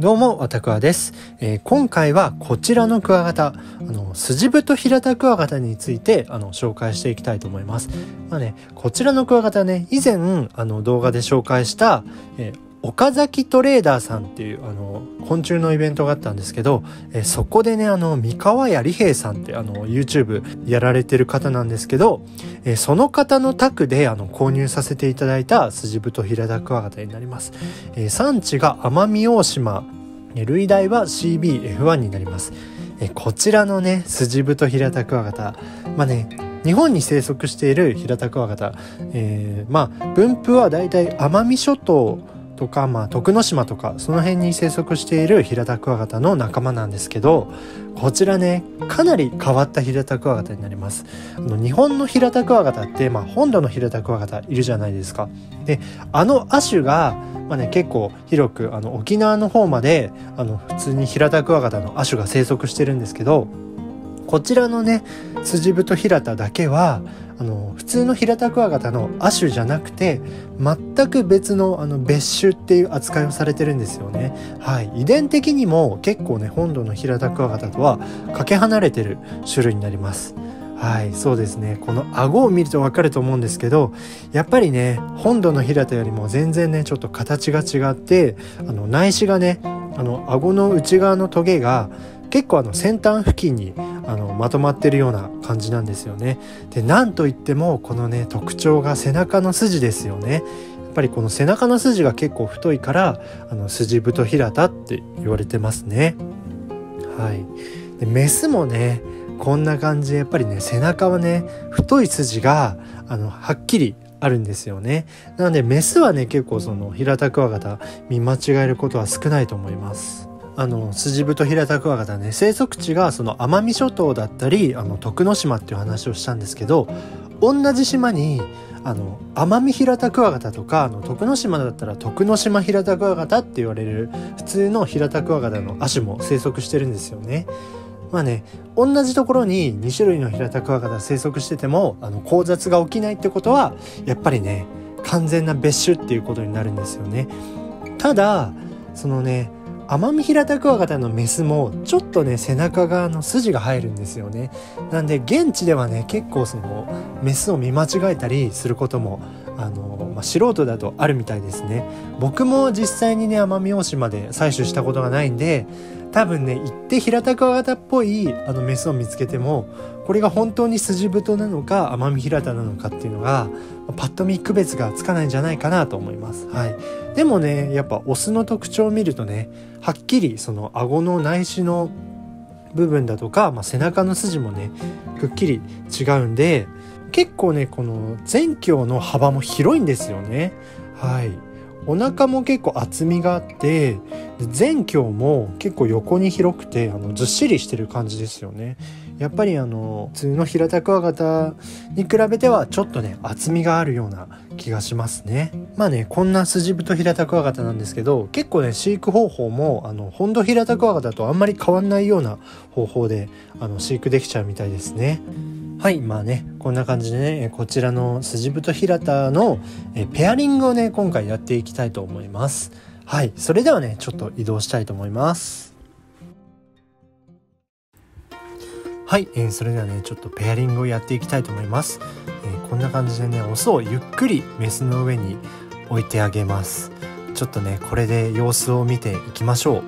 どうも、わたくわです、えー、今回はこちらのクワガタ、あの、スジブトヒラタクワガタについて、あの、紹介していきたいと思います。まあね、こちらのクワガタね、以前、あの、動画で紹介した、えー岡崎トレーダーさんっていうあの昆虫のイベントがあったんですけど、えそこでねあの三河屋理平さんってあの YouTube やられてる方なんですけど、えその方の宅であの購入させていただいたスジブトヒラダクワガタになります、え産地が奄美大島。類大は CBF1 になります、えこちらのねスジブトヒラダクワガタまあね日本に生息しているヒラタクワガタ、えー、まあ分布はだいたい奄美諸島とか、まあ、徳之島とかその辺に生息しているヒラタクワガタの仲間なんですけどこちらねかなり変わったヒラタクワガタになります。あの日本のヒラタクワガタって、まあ、本土のヒラタクワガタいるじゃないですか。であの亜種が、まあね、結構広くあの沖縄の方まであの普通にヒラタクワガタの亜種が生息してるんですけどこちらのねスジブトヒラタだけはあの普通のヒラタクワガタの亜種じゃなくて全く別のあの別種っていう扱いをされてるんですよね。はい、遺伝的にも結構ね本土のヒラタクワガタとはかけ離れてる種類になります。はい、そうですね。この顎を見るとわかると思うんですけど、やっぱりね、本土のヒラタよりも全然ね、ちょっと形が違って、あの内視がね、あの顎の内側のトゲが結構あの先端付近にあのまとまってるような感じなんですよね。でなんといってもこのね特徴が背中の筋ですよね。やっぱりこの背中の筋が結構太いからあの筋太平田って言われてますね。はい。でメスもねこんな感じでやっぱりね背中はね太い筋があのはっきりあるんですよね。なのでメスはね結構その平田クワガタ見間違えることは少ないと思います。あのスジブトヒラタクワガタね生息地がその奄美諸島だったりあの徳之島っていう話をしたんですけど同じ島にあの奄美ヒラタクワガタとかあの徳之島だったら徳之島ヒラタクワガタって言われる普通のヒラタクワガタの亜種も生息してるんですよね。まあね同じところに2種類のヒラタクワガタ生息しててもあの交雑が起きないってことはやっぱりね完全な別種っていうことになるんですよね。ただそのねアマミヒラタクワガタのメスもちょっとね背中側の筋が入るんですよね。なんで現地ではね結構そのメスを見間違えたりすることもあの、まあ、素人だとあるみたいですね。僕も実際にね奄美大島で採取したことがないんで多分ね行ってヒラタクワガタっぽいあのメスを見つけてもこれが本当に筋太なのか奄美平田なのかっていうのがパッと見区別がつかないんじゃないかなと思います。はい。でもね、やっぱオスの特徴を見るとね、はっきりその顎の内視の部分だとか、まあ、背中の筋もね、くっきり違うんで、結構ね、この前胸の幅も広いんですよね。はい。お腹も結構厚みがあって前胸も結構横に広くてあのずっしりしてる感じですよね。やっぱりあの普通の平たクワガタに比べてはちょっとね厚みがあるような気がしますね。まあねこんなスジブト平たクワガタなんですけど結構ね飼育方法もあの本土平たクワガタとあんまり変わんないような方法であの飼育できちゃうみたいですね。はいまあねこんな感じでねこちらのスジブトヒラタのペアリングをね今回やっていきたいと思います。はいそれではねちょっと移動したいと思います。はい、えー、それではねちょっとペアリングをやっていきたいと思います、えー、こんな感じでねオスをゆっくりメスの上に置いてあげます。ちょっとねこれで様子を見ていきましょう。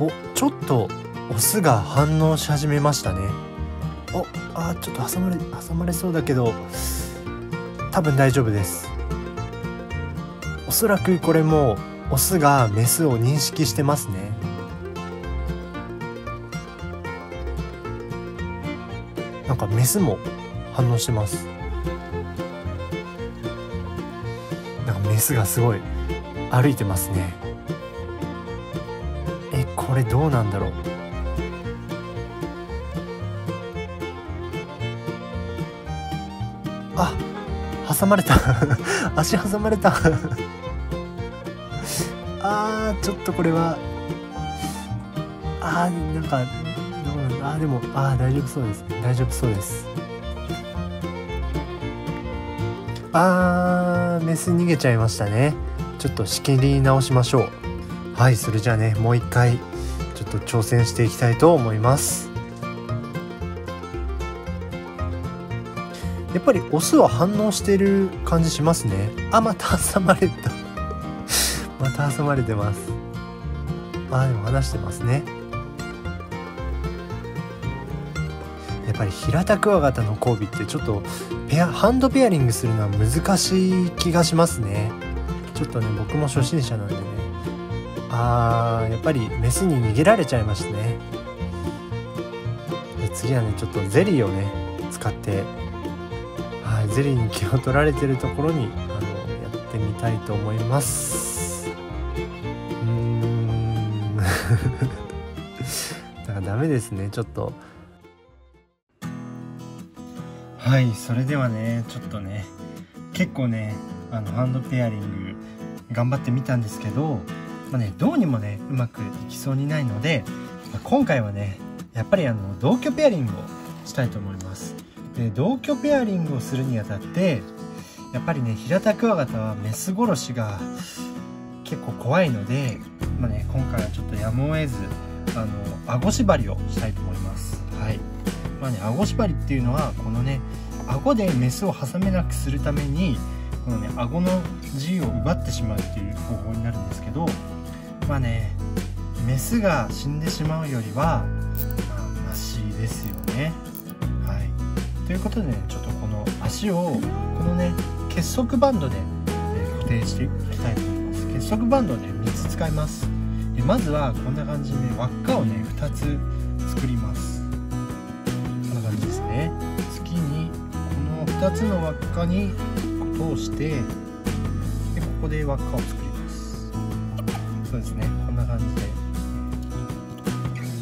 おちょっとオスが反応し始めましたね。おあちょっと挟まれ挟まれそうだけど多分大丈夫です。おそらくこれもオスがメスを認識してますね。なんかメスも反応してます。なんかメスがすごい歩いてますね。えこれどうなんだろう。あ挟まれた。足挟まれた。あーちょっとこれはあーなんかどうなんあーでもあー大丈夫そうです。大丈夫そうです。あーメス逃げちゃいましたね。ちょっと仕切り直しましょう。はいそれじゃあねもう一回ちょっと挑戦していきたいと思います。やっぱりオスは反応してる感じしますね。あまた挟まれた。た挟まれてます。あでも話してますね。やっぱり平田クワガタの交尾ってちょっとペアハンドペアリングするのは難しい気がしますね。ちょっとね僕も初心者なんでね。あーやっぱりメスに逃げられちゃいましたね。で次はねちょっとゼリーをね使ってはいゼリーに気を取られてるところにあのやってみたいと思います。うん。だからダメですねちょっと。はいそれではねちょっとね結構ねあのハンドペアリング頑張ってみたんですけど、まあね、どうにもねうまくいきそうにないので、まあ、今回はねやっぱりあの同居ペアリングをしたいと思います。で同居ペアリングをするにあたってやっぱりね平田クワガタはメス殺しが結構怖いので、まあね、今回はちょっとやむを得ずあの顎縛りをしたいと思います。はい。まあね顎縛りっていうのはこのね顎でメスを挟めなくするためにこのね顎の自由を奪ってしまうっていう方法になるんですけどまあねメスが死んでしまうよりはまあマシですよね。はい。ということでねちょっとこの足をこのね結束バンドで、え固定していきたいと思います結束バンドで3つ使います。でまずはこんな感じでね輪っかをね2つ作ります。こんな感じですね。次にこの2つの輪っかに通してでここで輪っかを作ります。そうですね。こんな感じで。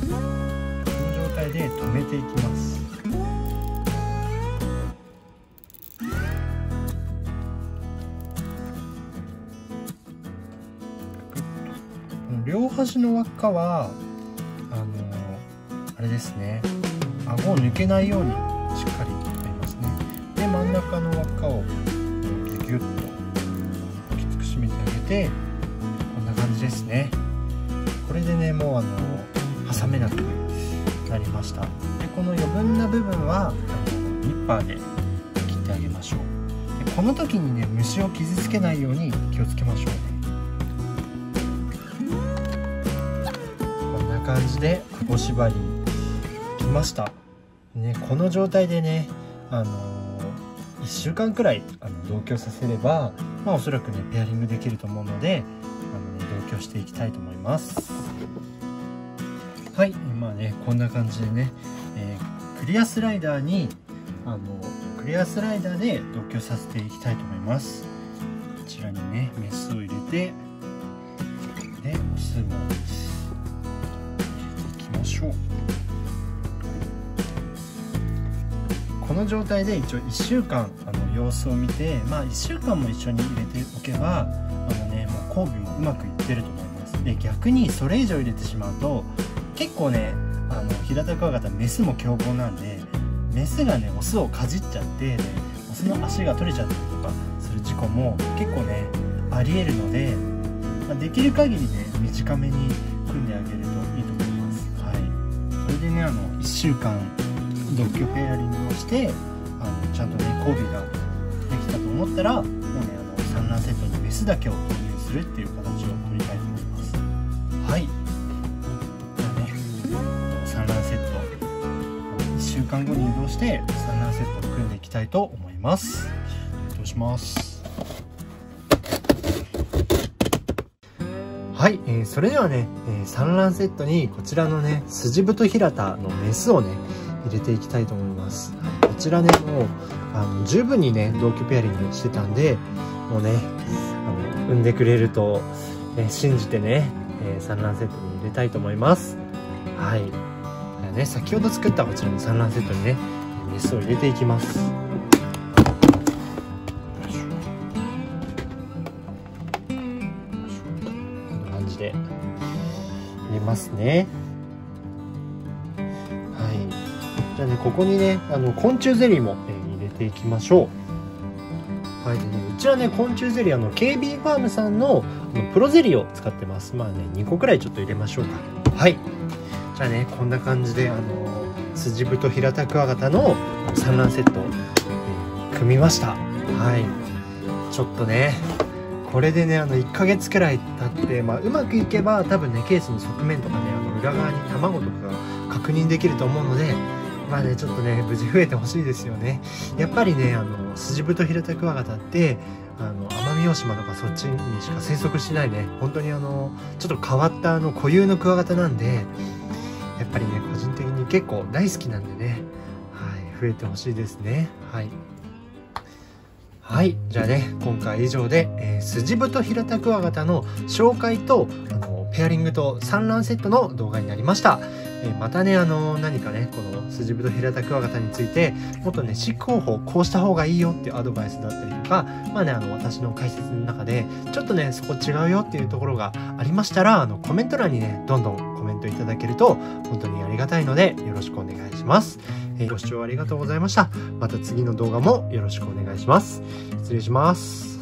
この状態で止めていきます。両端の輪っかはあのあれですね。顎を抜けないようにしっかり止めますね。で真ん中の輪っかをギュッときつく締めてあげてこんな感じですね。これでねもうあの挟めなくなりました。でこの余分な部分はあのニッパーで切ってあげましょう。でこの時にね虫を傷つけないように気をつけましょうね。感じで顎縛りきました。ねこの状態でねあの1週間くらいあの同居させれば、まあ、おそらくねペアリングできると思うのであの、ね、同居していきたいと思います。はいまあねこんな感じでね、えー、クリアスライダーにあのクリアスライダーで同居させていきたいと思います。こちらにねメスを入れてでオスもしょう。この状態で一応1週間あの様子を見てまあ1週間も一緒に入れておけばあのねもう交尾もうまくいってると思います。で逆にそれ以上入れてしまうと結構ねあの平田クワガタメスも凶暴なんでメスがねオスをかじっちゃってでオスの足が取れちゃったりとかする事故も結構ねありえるので、まあ、できる限りね短めに組んであげるといいと思います。ねあの1週間同居ペアリングをしてあのちゃんとね交尾ができたと思ったらもうねあの産卵セットにメスだけを投入するっていう形を取りたいと思います。はい。じゃあね産卵セット1週間後に移動して産卵セットを組んでいきたいと思います。移動します。はい、えー、それではね、えー、産卵セットにこちらのねスジブトヒラタのメスをね入れていきたいと思います。こちらねもうあの十分にね同居ペアリングしてたんでもうねあの産んでくれると、えー、信じてね、えー、産卵セットに入れたいと思います。はい。ね先ほど作ったこちらの産卵セットにねメスを入れていきます。入れますね。はい。じゃあねここにねあの昆虫ゼリーも、え、入れていきましょう。はい。でねうちはね昆虫ゼリーあの KB ファームさんのあのプロゼリーを使ってます。まあね2個くらいちょっと入れましょうか。はい。じゃあねこんな感じであのスジブと平田クワガタの産卵セット、え組みました。はい。ちょっとねこれでねあの1ヶ月くらい経って、まあ、うまくいけば多分ねケースの側面とかねあの裏側に卵とかが確認できると思うのでまあねちょっとね無事増えてほしいですよね。やっぱりねあのスジブとヒラタクワガタってあの奄美大島とかそっちにしか生息しないね。本当にあのちょっと変わったあの固有のクワガタなんでやっぱりね個人的に結構大好きなんでねはい増えてほしいですね。はい。はい。じゃあね、今回以上で、えー、スジブとヒラタクワガタの紹介と、あの、ペアリングと産卵セットの動画になりました。えーまたね、あの、何かね、このスジブとヒラタクワガタについて、もっとね、飼育方法、こうした方がいいよっていうアドバイスだったりとか、まあね、あの、私の解説の中で、ちょっとね、そこ違うよっていうところがありましたら、あの、コメント欄にね、どんどんメントいただけると、本当にありがたいので、よろしくお願いします。えーご視聴ありがとうございました。また次の動画もよろしくお願いします。失礼します。